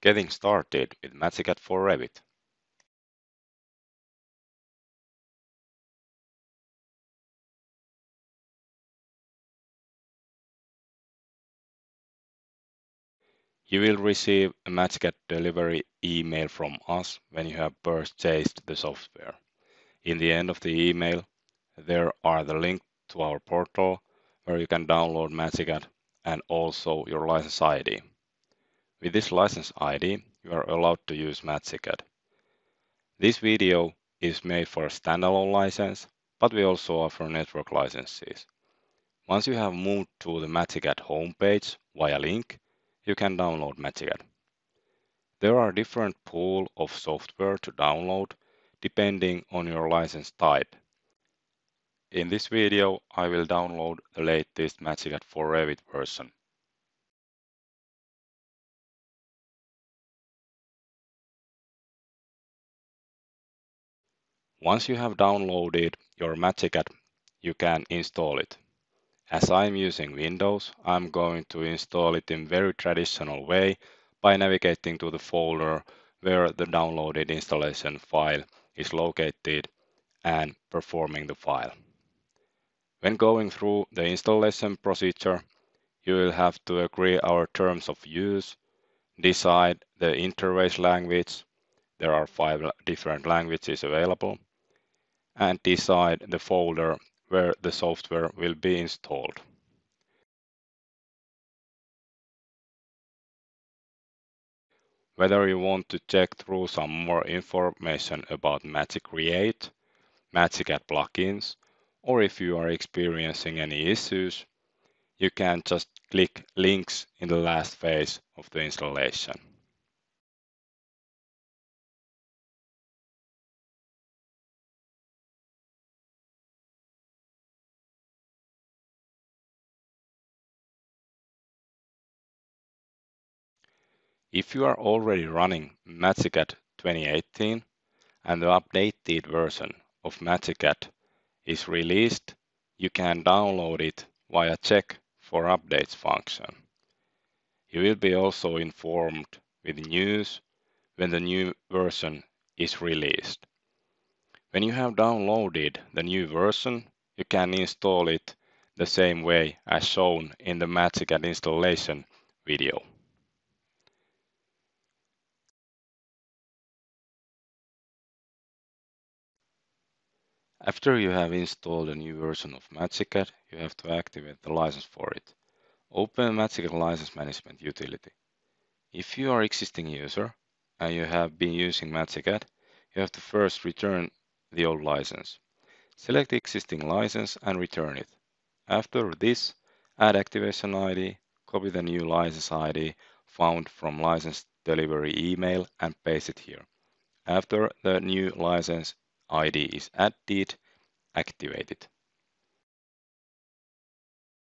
Getting started with MagiCAD for Revit. You will receive a MagiCAD delivery email from us when you have purchased the software. In the end of the email, there are the link to our portal where you can download MagiCAD and also your license ID. With this license ID, you are allowed to use MagiCAD. This video is made for a standalone license, but we also offer network licenses. Once you have moved to the MagiCAD homepage via link, you can download MagiCAD. There are different pool of software to download depending on your license type. In this video, I will download the latest MagiCAD for Revit version. Once you have downloaded your MagiCAD, you can install it. As I'm using Windows, I'm going to install it in very traditional way by navigating to the folder where the downloaded installation file is located and performing the file. When going through the installation procedure, you will have to agree our terms of use, decide the interface language, there are five different languages available, and decide the folder where the software will be installed. Whether you want to check through some more information about Magic Create, MagiCAD plugins, or if you are experiencing any issues, you can just click links in the last phase of the installation. If you are already running MagiCAD 2018 and the updated version of MagiCAD is released, you can download it via check for updates function. You will be also informed with news when the new version is released. When you have downloaded the new version, you can install it the same way as shown in the MagiCAD installation video. After you have installed a new version of MagiCAD, you have to activate the license for it. Open MagiCAD License Management utility. If you are existing user and you have been using MagiCAD, you have to first return the old license. Select the existing license and return it. After this, add activation ID, copy the new license ID found from license delivery email and paste it here. After the new license ID is added, activate it.